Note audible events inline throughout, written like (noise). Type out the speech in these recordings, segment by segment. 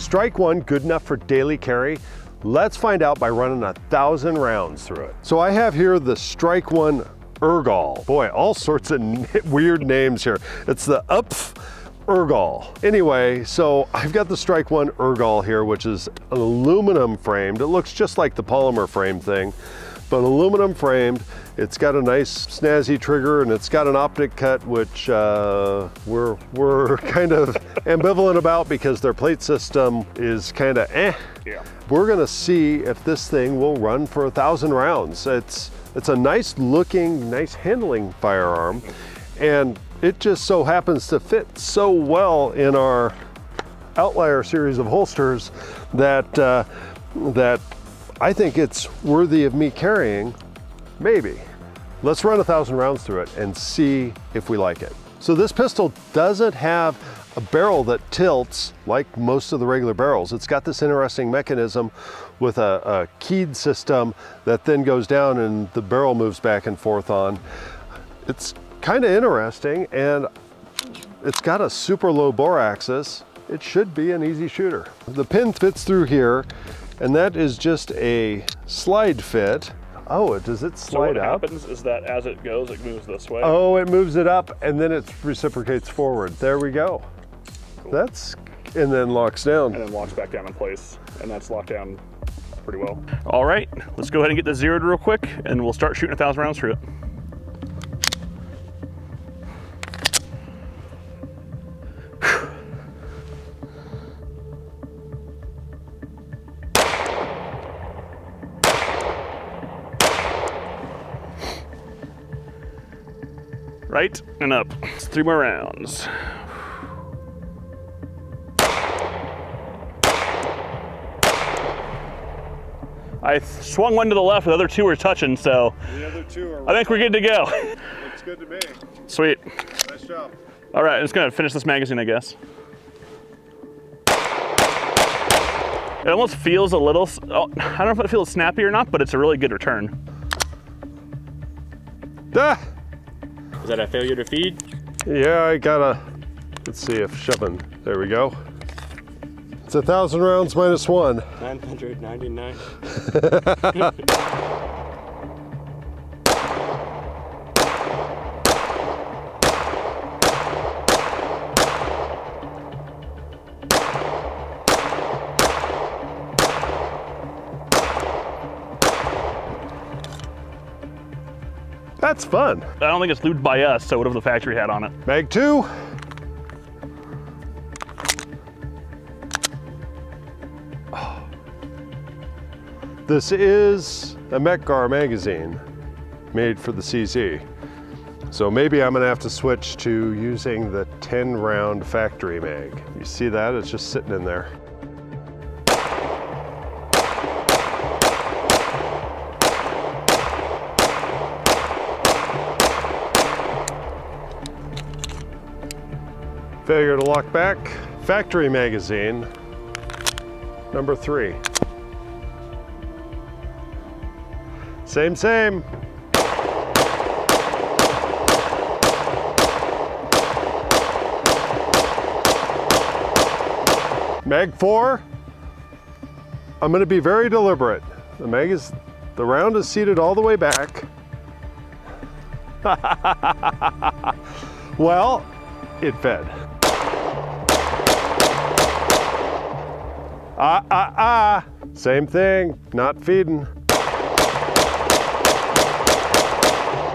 Strike One good enough for daily carry? Let's find out by running a thousand rounds through it. So I have here the Strike One ERGAL. Boy, all sorts of (laughs) weird names here. It's the APF ERGAL. Anyway, so I've got the Strike One ERGAL here, which is aluminum framed. It looks just like the polymer frame thing, but aluminum framed. It's got a nice snazzy trigger and it's got an optic cut, which uh, we're, we're (laughs) kind of ambivalent about because their plate system is kind of eh. Yeah. We're gonna see if this thing will run for a thousand rounds. It's, it's a nice looking, nice handling firearm. And it just so happens to fit so well in our outlier series of holsters that, uh, that I think it's worthy of me carrying, maybe. Let's run a thousand rounds through it and see if we like it. So this pistol doesn't have a barrel that tilts like most of the regular barrels. It's got this interesting mechanism with a, a keyed system that then goes down and the barrel moves back and forth on. It's kind of interesting and it's got a super low bore axis. It should be an easy shooter. The pin fits through here and that is just a slide fit. Oh, does it slide So slide what up? happens is that as it goes, it moves this way. Oh, it moves it up and then it reciprocates forward. There we go. That's, and then locks down. and then locks back down in place. And that's locked down pretty well. All right, let's go ahead and get this zeroed real quick and we'll start shooting a thousand rounds through it. Right and up. It's three more rounds. I swung one to the left, the other two were touching, so The other two I think we're good to go. looks good to me. Sweet. Nice job. All right, I'm just gonna finish this magazine, I guess. It almost feels a little, oh, I don't know if it feels snappy or not, but it's a really good return. Ah, Is that a failure to feed? yeah, I gotta, let's see if shoving, there we go. It's a thousand rounds minus one. 999. (laughs) That's fun. I don't think it's lubed by us, so whatever the factory had on it. Mag two. This is a Mec-Gar magazine made for the CZ. So maybe I'm gonna have to switch to using the 10 round factory mag. You see that? It's just sitting in there. Failure to lock back. Factory magazine, number three. Same, same. Mag four, I'm gonna be very deliberate. The mag is, the round is seated all the way back. (laughs) well, it fed. Ah, ah, ah. Same thing, not feeding.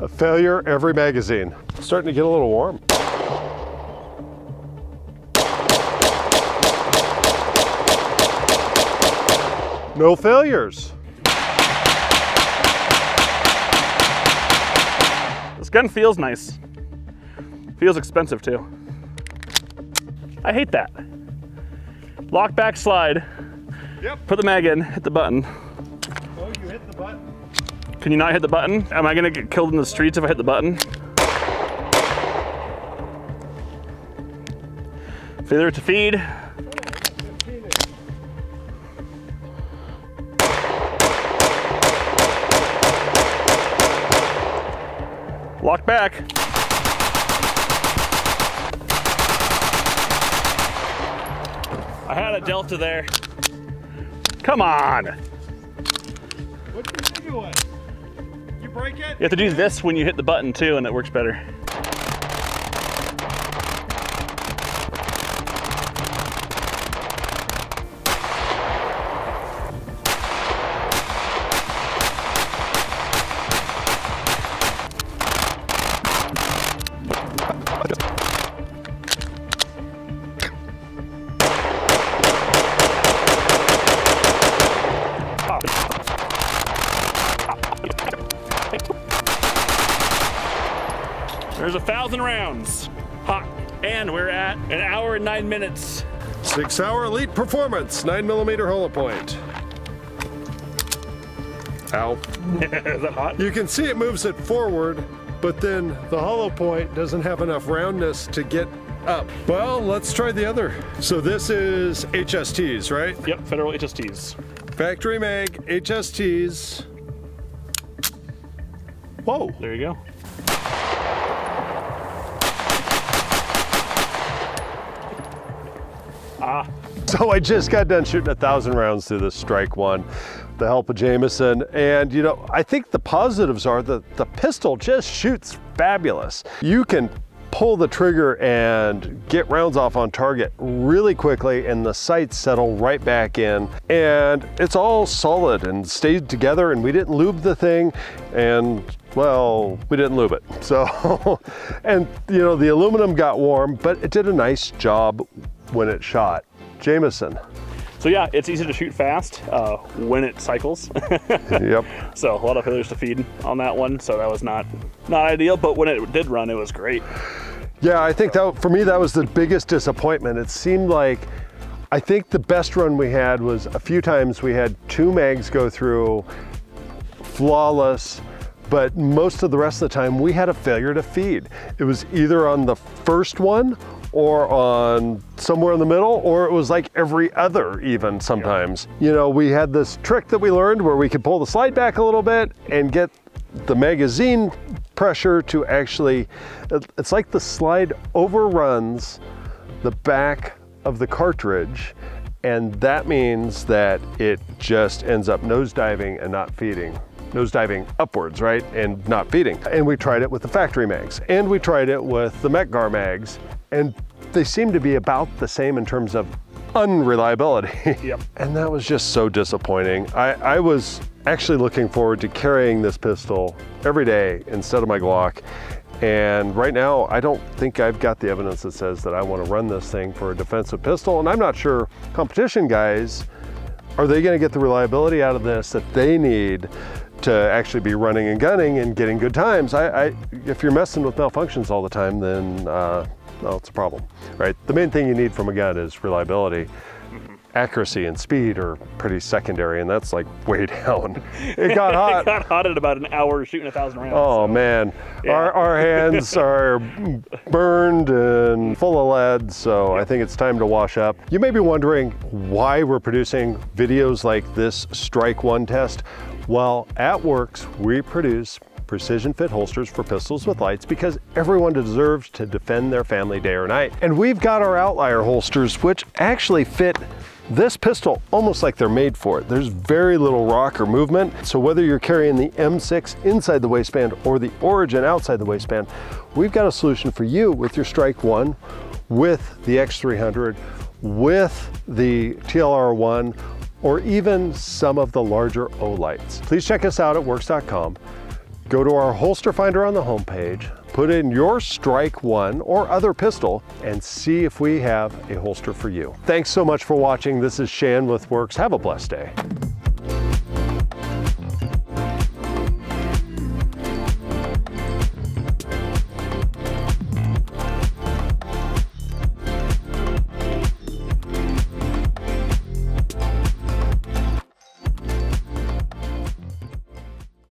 A failure every magazine. Starting to get a little warm. No failures. This gun feels nice. Feels expensive too. I hate that. Lock back slide. Yep. Put the mag in, hit the button. Oh, you hit the button. Can you not hit the button? Am I gonna get killed in the streets if I hit the button? Failure to feed. Lock back. I had a delta there. Come on. What you doing? You break it? You have to do this when you hit the button too, and it works better. A thousand rounds. Hot. And we're at an hour and nine minutes. Six hour elite performance, nine millimeter hollow point. Ow. (laughs) Is that hot? You can see it moves it forward, but then the hollow point doesn't have enough roundness to get up. Well, let's try the other. So this is HSTs, right? Yep, federal HSTs. Factory mag, HSTs. Whoa. There you go. (laughs) So I just got done shooting a thousand rounds through this strike one, the help of Jameson. And you know, I think the positives are that the pistol just shoots fabulous. You can pull the trigger and get rounds off on target really quickly and the sights settle right back in and it's all solid and stayed together and we didn't lube the thing and well we didn't lube it (laughs) so and you know the aluminum got warm but it did a nice job when it shot Jameson so yeah, it's easy to shoot fast uh, when it cycles. (laughs) yep so a lot of failures to feed on that one. So that was not not ideal, but when it did run, it was great. Yeah, I think that for me that was the biggest disappointment. It seemed like I think the best run we had was a few times we had two mags go through flawless, but most of the rest of the time we had a failure to feed. It was either on the first one or on somewhere in the middle, or it was like every other even sometimes. You know, we had this trick that we learned where we could pull the slide back a little bit and get the magazine pressure to actually, it's like the slide overruns the back of the cartridge and that means that it just ends up nosediving and not feeding nosediving upwards, right? And not feeding. And we tried it with the factory mags and we tried it with the Mec-Gar mags and they seem to be about the same in terms of unreliability. (laughs) Yep. and that was just so disappointing. I, I was actually looking forward to carrying this pistol every day instead of my Glock. And right now, I don't think I've got the evidence that says that I want to run this thing for a defensive pistol. And I'm not sure competition guys, are they going to get the reliability out of this that they need to actually be running and gunning and getting good times? I, I if you're messing with malfunctions all the time, then uh, well, it's a problem, right? The main thing you need from a gun is reliability accuracy and speed are pretty secondary, and that's like way (laughs) down. (laughs) It got hot. it got hot at about an hour shooting a thousand rounds. Oh man, Yeah. our, our (laughs) hands are burned and full of lead, so I think it's time to wash up. You may be wondering why we're producing videos like this Strike One test. Well, at Werkz, we produce precision fit holsters for pistols with lights because everyone deserves to defend their family day or night. And we've got our outlier holsters, which actually fit this pistol almost like they're made for it. There's very little rock or movement. So whether you're carrying the M6 inside the waistband or the Origin outside the waistband, we've got a solution for you with your Strike One, with the X300, with the TLR1, or even some of the larger O-lights. Please check us out at werkz.com. Go to our holster finder on the homepage, put in your Strike One or other pistol, and see if we have a holster for you. Thanks so much for watching. This is Shan with Werkz. Have a blessed day.